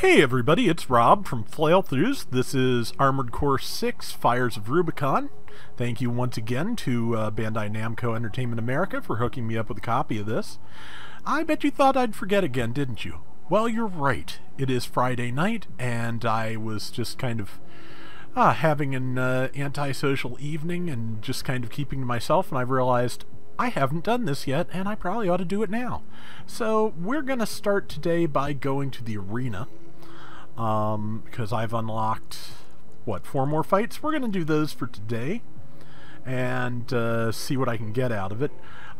Hey everybody, it's Rob from Flail Throughs. This is Armored Core 6 Fires of Rubicon. Thank you once again to uh, Bandai Namco Entertainment America for hooking me up with a copy of this. I bet you thought I'd forget again, didn't you? Well, you're right. It is Friday night, and I was just kind of uh, having an uh, antisocial evening and just kind of keeping to myself, and I realized I haven't done this yet, and I probably ought to do it now. So we're going to start today by going to the arena, um, because I've unlocked, what, four more fights? We're going to do those for today, and uh, see what I can get out of it.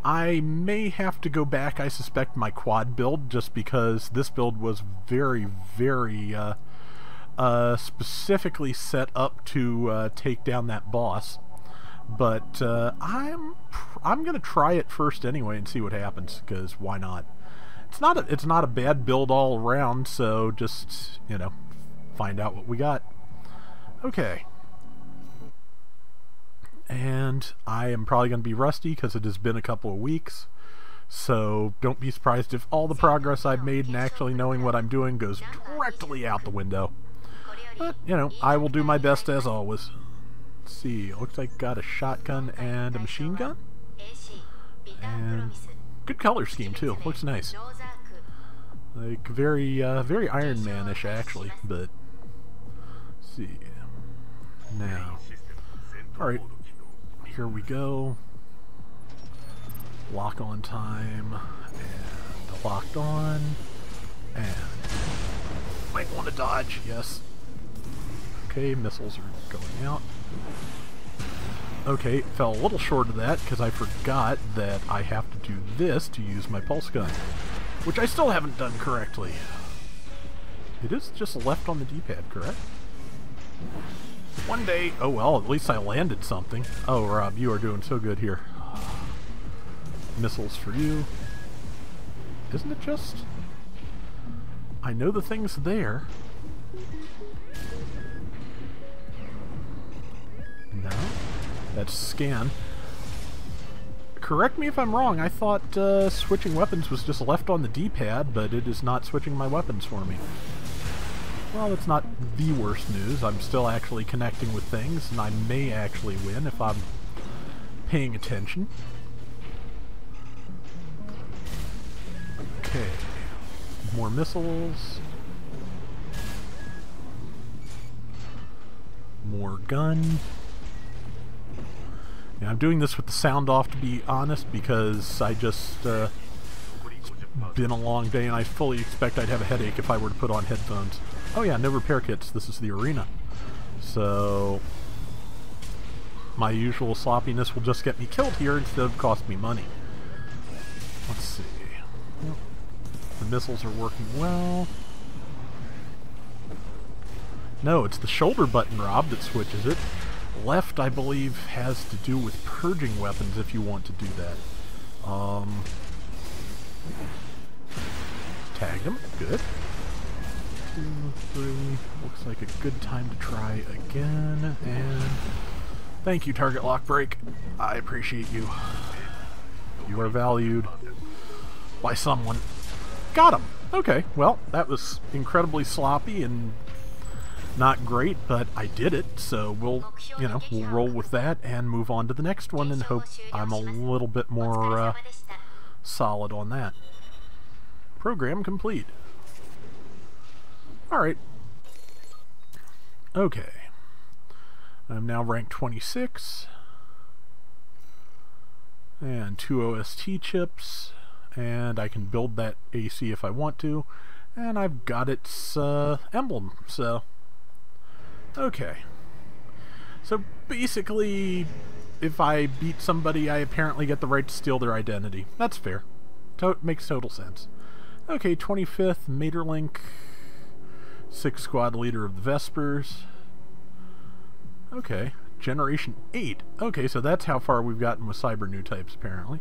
I may have to go back, I suspect, my quad build, just because this build was very, very uh, uh, specifically set up to uh, take down that boss. But uh, I'm I'm gonna try it first anyway and see what happens because why not? It's not a, it's not a bad build all around. So just you know find out what we got. Okay. And I am probably going to be rusty because it has been a couple of weeks. So don't be surprised if all the progress I've made in actually knowing what I'm doing goes directly out the window. But, you know, I will do my best as always. Let's see, looks like got a shotgun and a machine gun. And good color scheme too, looks nice. Like very, uh, very Iron Man-ish actually, but see. Now, all right, here we go. Lock on time, and locked on, and might want to dodge. Yes. Okay, missiles are going out. Okay, fell a little short of that because I forgot that I have to do this to use my pulse gun, which I still haven't done correctly. It is just left on the D-pad, correct? One day, oh well, at least I landed something. Oh, Rob, you are doing so good here. Missiles for you. Isn't it just... I know the thing's there. No? That's scan. Correct me if I'm wrong, I thought uh, switching weapons was just left on the D-pad, but it is not switching my weapons for me. Well, it's not the worst news. I'm still actually connecting with things, and I may actually win if I'm paying attention. Okay. More missiles. More gun. I'm doing this with the sound off to be honest because I just uh, been a long day and I fully expect I'd have a headache if I were to put on headphones. Oh yeah, no repair kits. This is the arena. So my usual sloppiness will just get me killed here instead of cost me money. Let's see. The missiles are working well. No, it's the shoulder button, Rob, that switches it. Left, I believe, has to do with purging weapons if you want to do that. Um, tag them. Good. Two, three. Looks like a good time to try again. And thank you, Target Lock Break. I appreciate you. You are valued by someone. Got him. Okay, well, that was incredibly sloppy and not great, but I did it, so we'll, you know, we'll roll with that and move on to the next one and hope I'm a little bit more uh, solid on that. Program complete. Alright. Okay. I'm now ranked 26. And two OST chips. And I can build that AC if I want to. And I've got its uh, emblem, so Okay. So basically, if I beat somebody, I apparently get the right to steal their identity. That's fair. To makes total sense. Okay, 25th, Maeterlinck, 6 squad leader of the Vespers. Okay, Generation 8. Okay, so that's how far we've gotten with cyber new types, apparently.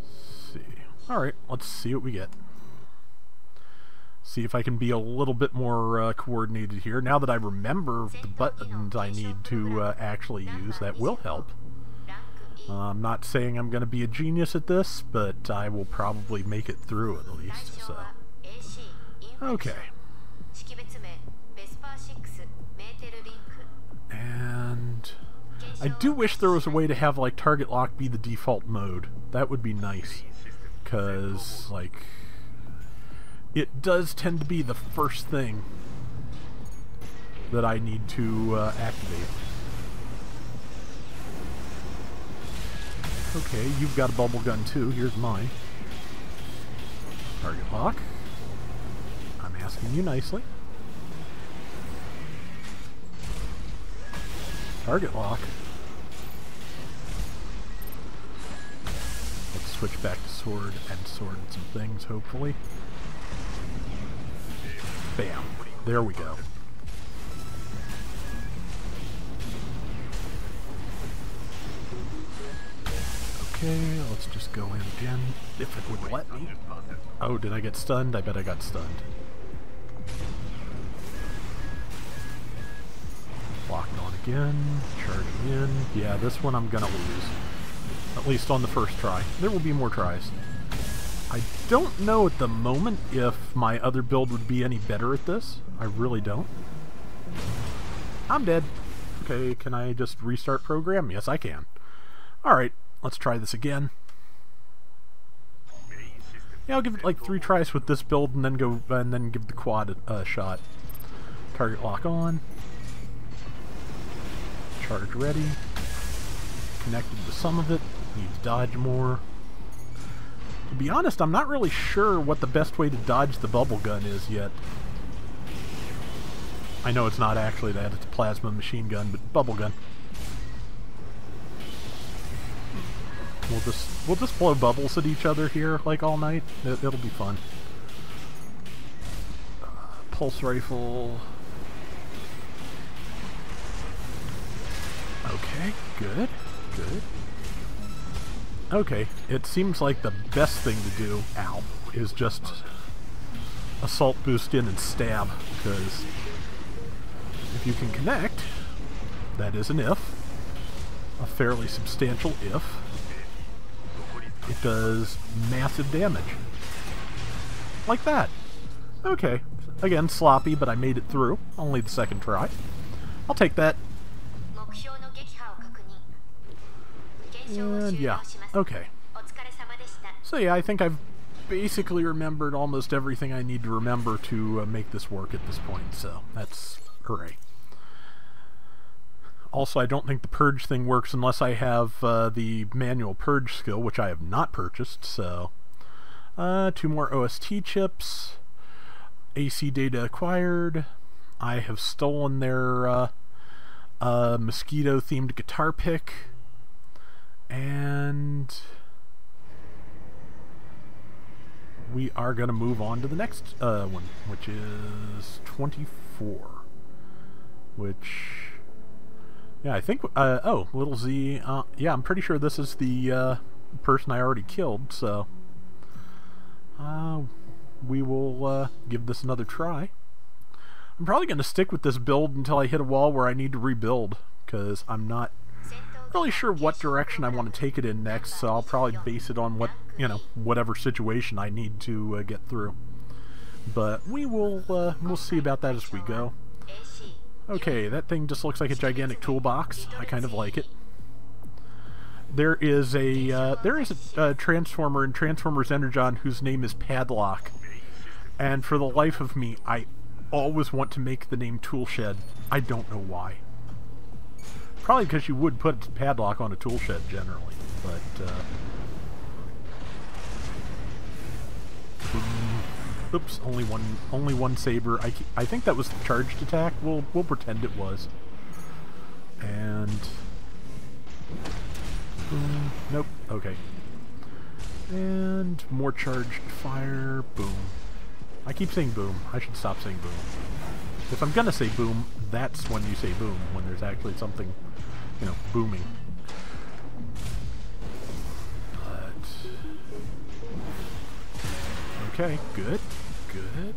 Let's see. Alright, let's see what we get see if I can be a little bit more uh, coordinated here. Now that I remember the buttons I need to uh, actually use, that will help. Uh, I'm not saying I'm going to be a genius at this, but I will probably make it through at least, so... Okay. And... I do wish there was a way to have, like, target lock be the default mode. That would be nice. Because, like... It does tend to be the first thing that I need to uh, activate. Okay, you've got a bubble gun too. Here's mine. Target lock. I'm asking you nicely. Target lock. Let's switch back to sword and sword some things, hopefully. Bam. There we go. Okay, let's just go in again, if it would let me. Oh, did I get stunned? I bet I got stunned. Locked on again, charging in. Yeah, this one I'm gonna lose. At least on the first try. There will be more tries. I don't know at the moment if my other build would be any better at this. I really don't. I'm dead. Okay, can I just restart program? Yes, I can. Alright, Let's try this again. Yeah, I'll give it like three tries with this build and then go and then give the quad a, a shot. Target lock on. Charge ready. Connected to some of it. Need to dodge more. To be honest, I'm not really sure what the best way to dodge the bubble gun is yet. I know it's not actually that, it's a plasma machine gun, but bubble gun. We'll just we'll just blow bubbles at each other here like all night. It, will be fun. Uh, pulse rifle. Okay, good, good. Okay, it seems like the best thing to do, ow, is just assault boost in and stab, because if you can connect, that is an if, a fairly substantial if, it does massive damage. Like that. Okay. Again, sloppy, but I made it through. Only the second try. I'll take that. And yeah. Okay. So yeah, I think I've basically remembered almost everything I need to remember to uh, make this work at this point, so that's hooray. Also, I don't think the purge thing works unless I have uh, the manual purge skill, which I have not purchased, so... Uh, two more OST chips. AC data acquired. I have stolen their uh, uh, mosquito-themed guitar pick. And... We are going to move on to the next uh, one, which is 24. Which yeah, I think, uh, oh, Little Z, uh, yeah, I'm pretty sure this is the, uh, person I already killed, so, uh, we will, uh, give this another try. I'm probably going to stick with this build until I hit a wall where I need to rebuild, because I'm not really sure what direction I want to take it in next, so I'll probably base it on what, you know, whatever situation I need to uh, get through. But we will, uh, we'll see about that as we go. Okay, that thing just looks like a gigantic toolbox. I kind of like it. There is a uh, there is a, transformer in Transformers Energon whose name is Padlock, and for the life of me, I always want to make the name Toolshed. I don't know why. Probably because you would put a Padlock on a tool shed generally, but. Uh, Oops, only one only one saber. I, I think that was the charged attack. We'll we'll pretend it was. And boom. Nope. Okay. And more charged fire. Boom. I keep saying boom. I should stop saying boom. If I'm gonna say boom, that's when you say boom, when there's actually something, you know, booming. But... Okay, good good.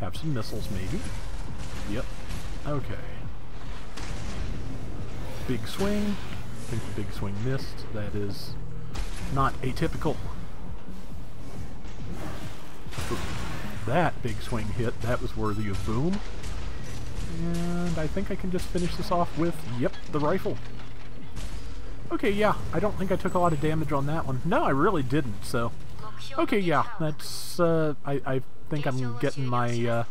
Have some missiles, maybe. Yep. Okay. Big swing. I think the big swing missed. That is not atypical. That big swing hit, that was worthy of boom. And I think I can just finish this off with, yep, the rifle. Okay, yeah, I don't think I took a lot of damage on that one. No, I really didn't, so... Okay, yeah, that's, uh, I, I think I'm getting my, uh,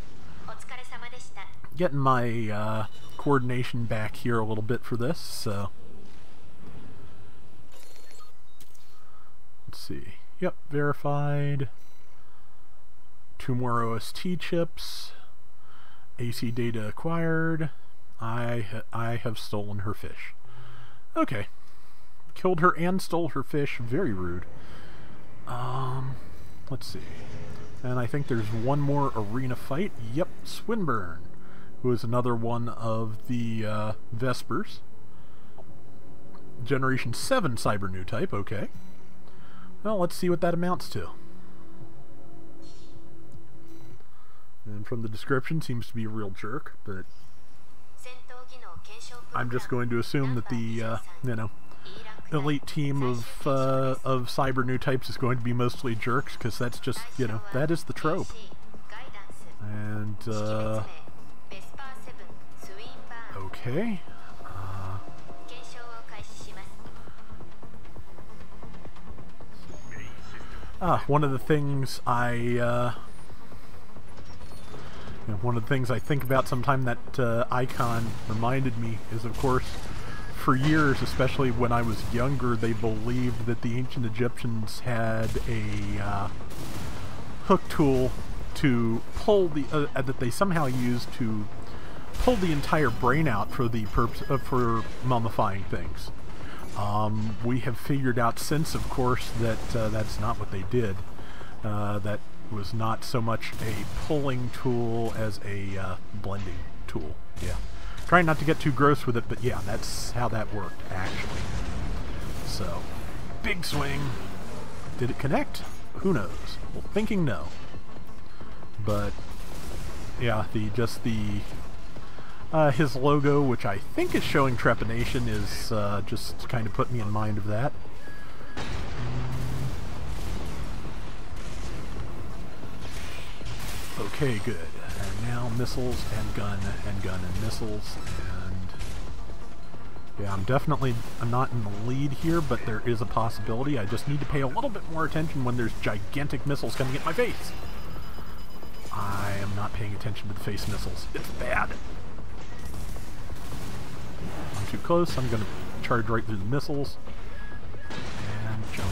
getting my, uh, coordination back here a little bit for this, so... Let's see. Yep, verified. Two more OST chips. AC data acquired. I, ha I have stolen her fish. Okay. Killed her and stole her fish. Very rude. Um, let's see. And I think there's one more arena fight. Yep, Swinburne, who is another one of the uh, Vespers. Generation 7 Cyber New type, okay. Well, let's see what that amounts to. And from the description, seems to be a real jerk, but I'm just going to assume that the, uh, you know, elite team of uh, of cyber new types is going to be mostly jerks, because that's just, you know, that is the trope. And, uh, okay. Uh, ah, one of the things I, uh, you know, one of the things I think about sometime that uh, icon reminded me is, of course, for years, especially when I was younger, they believed that the ancient Egyptians had a uh, hook tool to pull the uh, that they somehow used to pull the entire brain out for the purpose uh, for mummifying things. Um, we have figured out since, of course, that uh, that's not what they did. Uh, that was not so much a pulling tool as a uh, blending tool. Yeah. Trying not to get too gross with it, but yeah, that's how that worked, actually. So, big swing. Did it connect? Who knows? Well, thinking no. But, yeah, the just the... Uh, his logo, which I think is showing trepanation, is uh, just kind of put me in mind of that. Okay, good. And now missiles and gun and gun and missiles and yeah, I'm definitely I'm not in the lead here, but there is a possibility. I just need to pay a little bit more attention when there's gigantic missiles coming at my face. I am not paying attention to the face missiles. It's bad. I'm too close. I'm going to charge right through the missiles. And jump.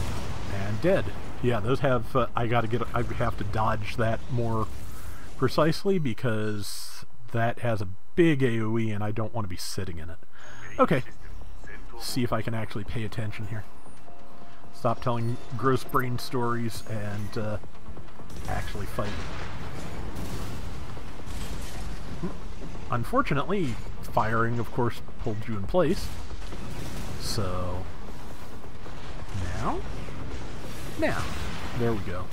And dead. Yeah, those have, uh, I gotta get, I have to dodge that more precisely because that has a big AoE and I don't want to be sitting in it. Okay, see if I can actually pay attention here. Stop telling gross brain stories and uh, actually fight. Unfortunately, firing, of course, pulled you in place. So, now? Now. There we go.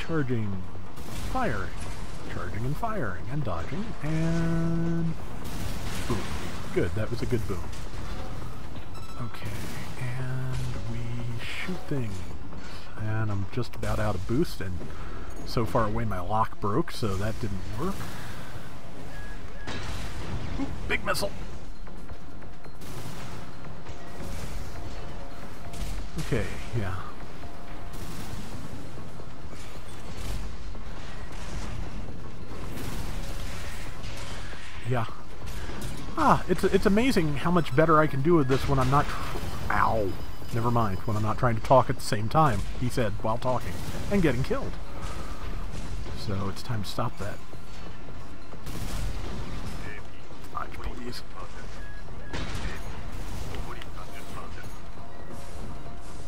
Charging, firing, charging and firing, and dodging, and boom. Good, that was a good boom. Okay, and we shoot things. And I'm just about out of boost, and so far away my lock broke, so that didn't work. Ooh, big missile! Okay, yeah. Yeah. Ah, it's it's amazing how much better I can do with this when I'm not... Ow. Never mind, when I'm not trying to talk at the same time, he said, while talking, and getting killed. So it's time to stop that.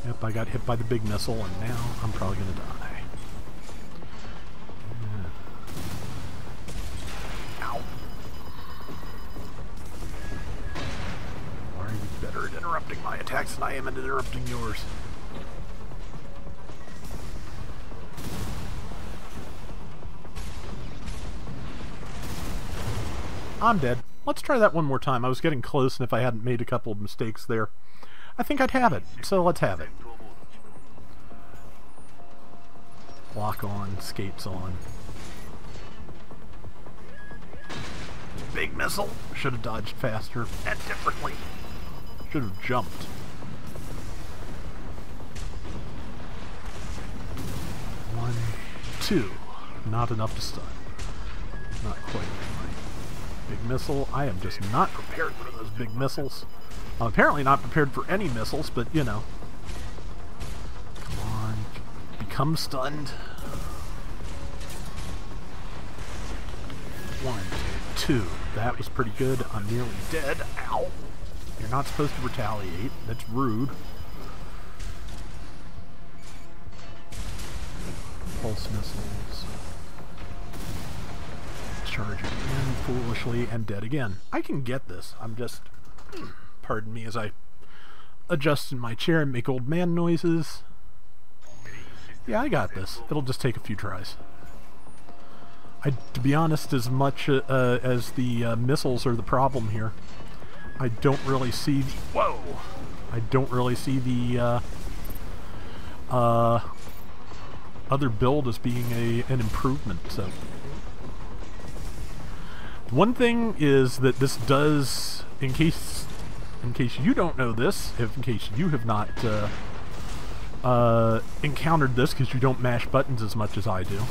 Yep, I got hit by the big missile, and now I'm probably going to die. I am interrupting yours. I'm dead. Let's try that one more time. I was getting close, and if I hadn't made a couple of mistakes there, I think I'd have it. So let's have it. Lock on, skates on. Big missile. Should have dodged faster and differently. Should have jumped. One, two. Not enough to stun. Not quite Big missile. I am just not prepared for those big missiles. I'm apparently not prepared for any missiles, but you know. Come on. Become stunned. One, two. That was pretty good. I'm nearly dead. Ow. You're not supposed to retaliate. That's rude. Pulse missiles. Charging in foolishly and dead again. I can get this. I'm just... Pardon me as I adjust in my chair and make old man noises. Yeah, I got this. It'll just take a few tries. I, to be honest, as much uh, as the uh, missiles are the problem here, I don't really see the... Whoa! I don't really see the uh, uh, other build as being a an improvement. So, one thing is that this does, in case in case you don't know this, if in case you have not uh, uh, encountered this because you don't mash buttons as much as I do.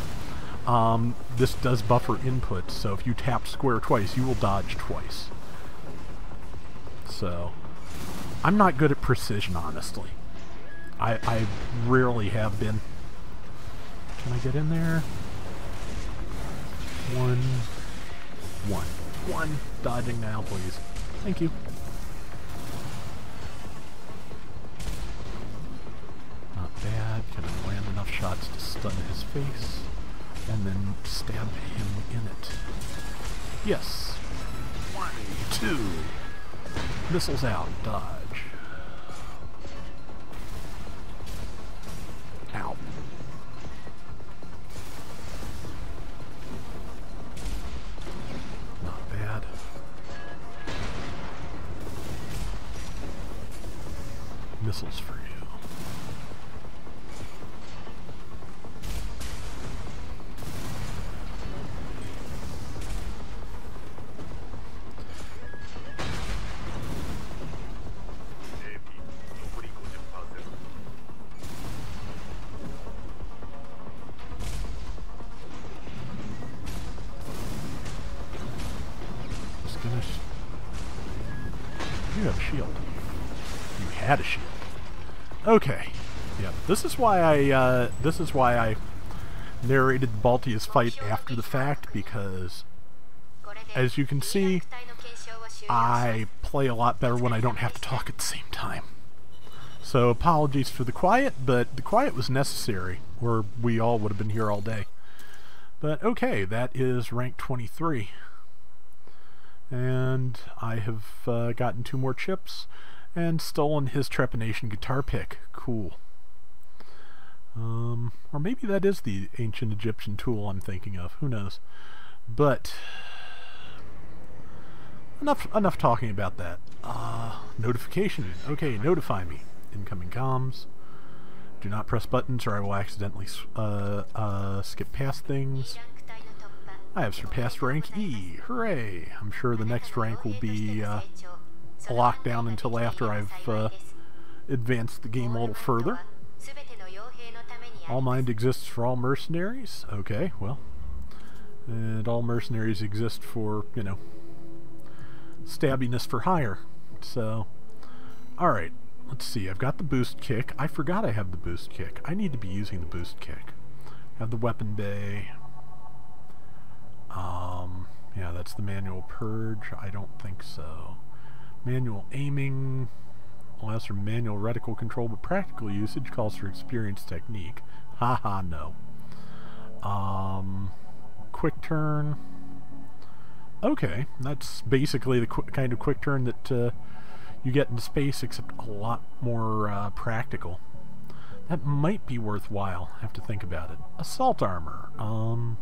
Um, this does buffer input, so if you tap square twice, you will dodge twice. So, I'm not good at precision, honestly. I, I rarely have been. Can I get in there? One, one, one. Dodging now, please. Thank you. Not bad. Can I land enough shots to stun his face? and then stab him in it. Yes. One, two. Missiles out. Dodge. Okay. Yeah, this is why I, uh, this is why I narrated Balteus' fight after the fact, because, as you can see, I play a lot better when I don't have to talk at the same time. So apologies for the quiet, but the quiet was necessary, or we all would have been here all day. But okay, that is rank 23. And I have uh, gotten two more chips and stolen his trepanation guitar pick. Cool. Um, or maybe that is the ancient Egyptian tool I'm thinking of. Who knows? But enough enough talking about that. Uh, notification. Okay, notify me. Incoming comms. Do not press buttons or I will accidentally uh, uh, skip past things. I have surpassed rank E. Hooray! I'm sure the next rank will be uh, lockdown until after I've uh, advanced the game a little further. Allmind exists for all mercenaries? Okay, well. And all mercenaries exist for, you know, stabbiness for hire. So, alright, let's see. I've got the boost kick. I forgot I have the boost kick. I need to be using the boost kick. Have the weapon bay. Um, yeah, that's the manual purge. I don't think so. Manual aiming allows for manual reticle control, but practical usage calls for experienced technique. Haha, no. Um, quick turn. Okay, that's basically the kind of quick turn that uh, you get in space, except a lot more uh, practical. That might be worthwhile. I have to think about it. Assault armor. Um,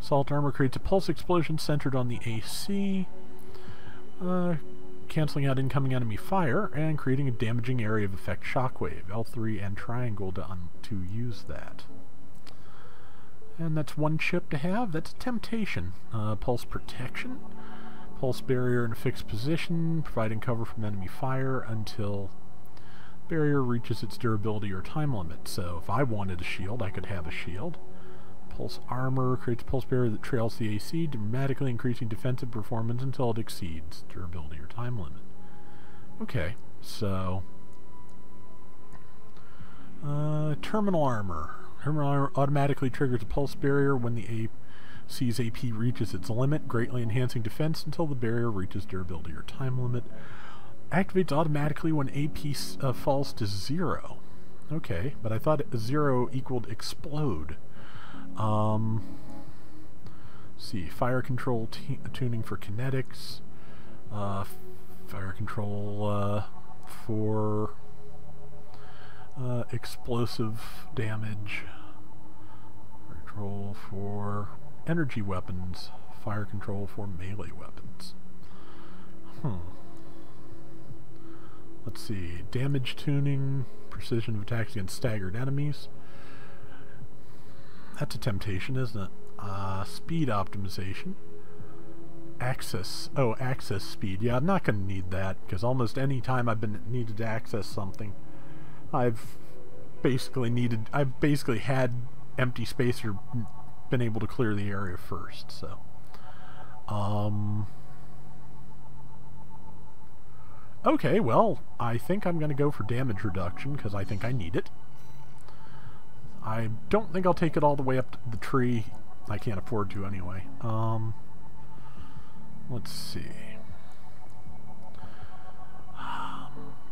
Assault armor creates a pulse explosion centered on the AC, uh, canceling out incoming enemy fire and creating a damaging area of effect shockwave. L3 and triangle to, to use that. And that's one chip to have. That's Temptation. Uh, pulse Protection. Pulse Barrier in a fixed position, providing cover from enemy fire until barrier reaches its durability or time limit. So if I wanted a shield, I could have a shield. Pulse Armor creates a pulse barrier that trails the AC, dramatically increasing defensive performance until it exceeds durability or time limit. Okay, so... Uh, terminal Armor. Terminal Armor automatically triggers a pulse barrier when the AC's AP reaches its limit, greatly enhancing defense until the barrier reaches durability or time limit. Activates automatically when AP uh, falls to zero. Okay, but I thought zero equaled explode. Um, see, fire control tuning for kinetics. Uh, fire control uh, for uh, explosive damage, control for energy weapons, fire control for melee weapons. Hmm. Let's see, damage tuning, precision of attacks against staggered enemies. That's a temptation, isn't it? Uh, speed optimization. Access. Oh, access speed. Yeah, I'm not going to need that, because almost any time I've been needed to access something, I've basically needed, I've basically had empty space or been able to clear the area first, so. Um, okay, well, I think I'm going to go for damage reduction because I think I need it. I don't think I'll take it all the way up the tree. I can't afford to anyway. Um, let's see.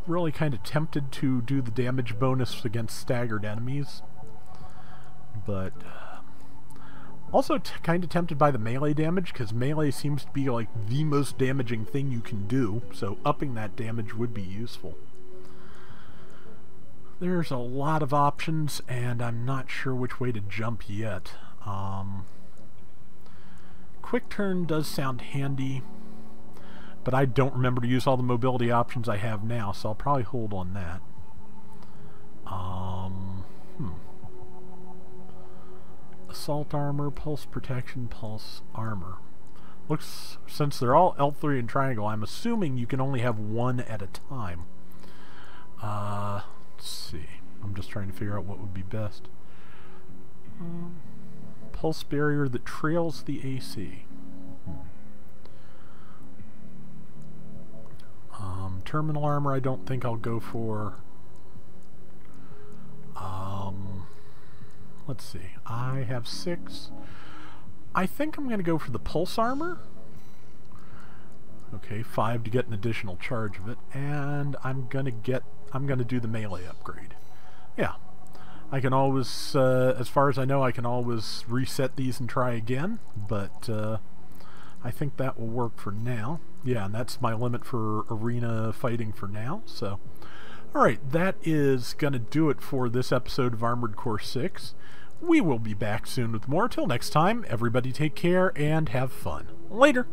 really kind of tempted to do the damage bonus against staggered enemies. But also kind of tempted by the melee damage, because melee seems to be like the most damaging thing you can do, so upping that damage would be useful. There's a lot of options, and I'm not sure which way to jump yet. Um, quick turn does sound handy, but I don't remember to use all the mobility options I have now, so I'll probably hold on that. Um, hmm. Assault armor, pulse protection, pulse armor. Looks, since they're all L3 and triangle, I'm assuming you can only have one at a time. Uh, let's see. I'm just trying to figure out what would be best. Um, pulse barrier that trails the AC. Um, terminal armor I don't think I'll go for. Um, let's see. I have six. I think I'm going to go for the pulse armor. Okay, five to get an additional charge of it. And I'm to get... I'm to do the melee upgrade. Yeah. I can always, uh, as far as I know, I can always reset these and try again. But, uh, I think that will work for now. Yeah, and that's my limit for arena fighting for now, so... Alright, that is going to do it for this episode of Armored Core 6. We will be back soon with more. Till next time, everybody take care and have fun. Later!